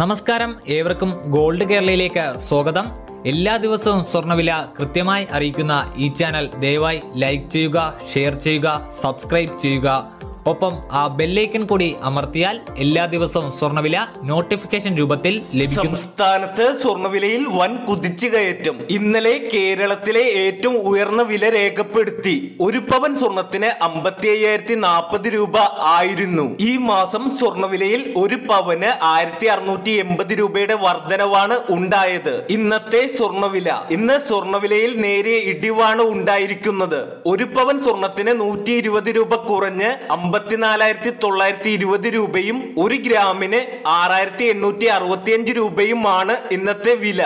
നമസ്കാരം. ഏവർക്കും ഗോൾഡ് കേരളയിലേക്ക് സ്വാഗതം. എല്ലാ ദിവസവും സ്വർണവില കൃത്യമായി അറിയിക്കുന്ന ഈ ചാനൽ ദയവായി ലൈക്ക് ചെയ്യുക ഷെയർ ചെയ്യുക സബ്സ്ക്രൈബ് ചെയ്യുക. ഒപ്പം ആ ബെല്ലൈക്കൺ കൂടി അമർത്തിയാൽ എല്ലാ ദിവസവും സ്വർണവില നോട്ടിഫിക്കേഷൻ രൂപത്തിൽ ലഭിക്കും. സംസ്ഥാനത്ത് സ്വർണവിലയിൽ വൻ കുതിച്ചുകയറ്റം. ഇന്നലെ കേരളത്തിലെ ഏറ്റവും ഉയർന്ന വില രേഖപ്പെടുത്തി. ഒരു പവൻ സ്വർണത്തിന് അമ്പത്തി അയ്യായിരത്തി നാൽപ്പത് രൂപ ആയിരുന്നു. ഈ മാസം സ്വർണവിലയിൽ ഒരു പവന് ആയിരത്തി അറുന്നൂറ്റി എൺപത് രൂപയുടെ വർധനവാണ് ഉണ്ടായത്. ഇന്നത്തെ സ്വർണവില ഇന്ന് സ്വർണവിലയിൽ നേരിയ ഇടിവാണ് ഉണ്ടായിരിക്കുന്നത്. ഒരു പവൻ സ്വർണത്തിന് നൂറ്റി ഇരുപത് രൂപ കുറഞ്ഞ് അമ്പത്തിനാലായിരത്തി തൊള്ളായിരത്തി ഇരുപത് രൂപയും ഒരു ഗ്രാമിന് ആറായിരത്തി എണ്ണൂറ്റി അറുപത്തിയഞ്ച് രൂപയുമാണ് ഇന്നത്തെ വില.